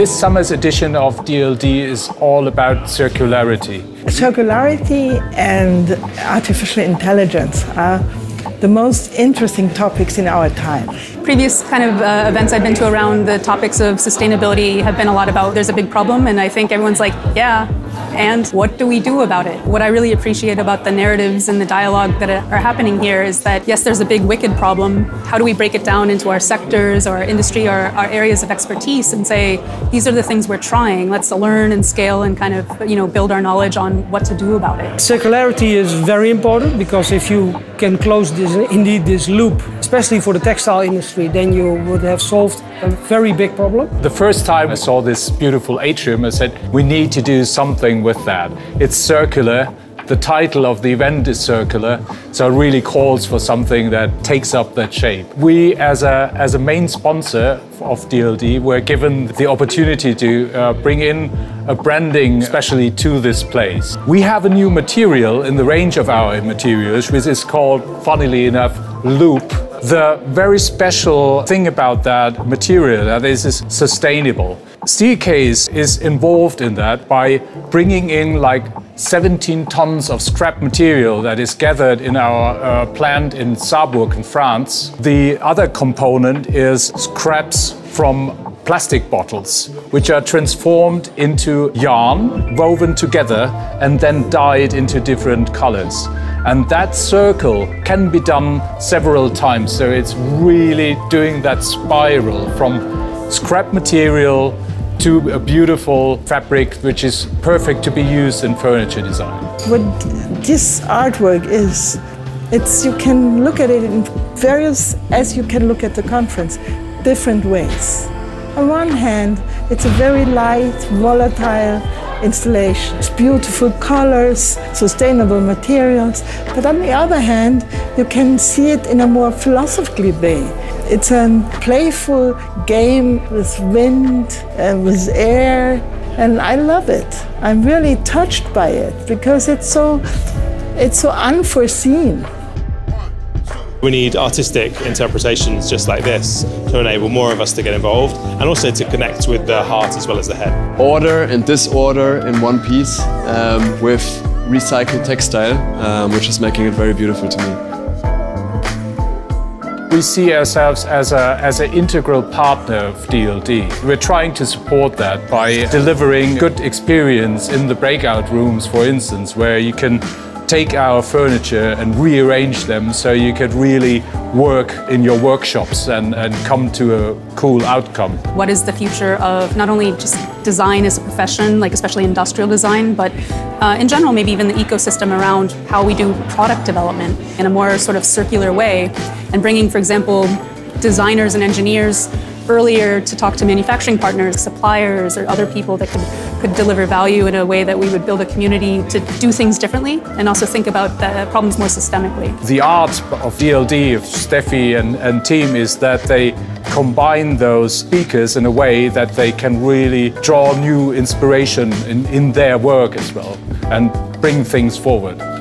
This summer's edition of DLD is all about circularity. Circularity and artificial intelligence are the most interesting topics in our time. Previous kind of uh, events I've been to around the topics of sustainability have been a lot about there's a big problem, and I think everyone's like, yeah, and what do we do about it? What I really appreciate about the narratives and the dialogue that are happening here is that, yes, there's a big wicked problem. How do we break it down into our sectors, or our industry, our, our areas of expertise and say, these are the things we're trying. Let's learn and scale and kind of, you know, build our knowledge on what to do about it. Circularity is very important because if you can close this, indeed, this loop, especially for the textile industry, then you would have solved a very big problem. The first time I saw this beautiful atrium, I said, we need to do something with that. It's circular. The title of the event is circular, so it really calls for something that takes up that shape. We, as a, as a main sponsor of DLD, were given the opportunity to uh, bring in a branding especially to this place. We have a new material in the range of our materials, which is called, funnily enough, Loop the very special thing about that material that is, is sustainable. Steelcase is involved in that by bringing in like 17 tons of scrap material that is gathered in our uh, plant in Sarrebourg in France. The other component is scraps from plastic bottles, which are transformed into yarn, woven together, and then dyed into different colors. And that circle can be done several times. So it's really doing that spiral from scrap material to a beautiful fabric which is perfect to be used in furniture design. What this artwork is, it's you can look at it in various, as you can look at the conference, different ways. On one hand, it's a very light, volatile, installations, beautiful colors, sustainable materials. But on the other hand, you can see it in a more philosophically way. It's a playful game with wind and with air, and I love it. I'm really touched by it because it's so, it's so unforeseen. We need artistic interpretations just like this to enable more of us to get involved and also to connect with the heart as well as the head. Order and disorder in one piece um, with recycled textile, um, which is making it very beautiful to me. We see ourselves as an as an integral partner of DLD. We're trying to support that by delivering good experience in the breakout rooms, for instance, where you can take our furniture and rearrange them so you could really work in your workshops and, and come to a cool outcome. What is the future of not only just design as a profession, like especially industrial design, but uh, in general, maybe even the ecosystem around how we do product development in a more sort of circular way and bringing, for example, designers and engineers earlier to talk to manufacturing partners, suppliers, or other people that could, could deliver value in a way that we would build a community to do things differently and also think about the problems more systemically. The art of DLD, of Steffi and, and team, is that they combine those speakers in a way that they can really draw new inspiration in, in their work as well and bring things forward.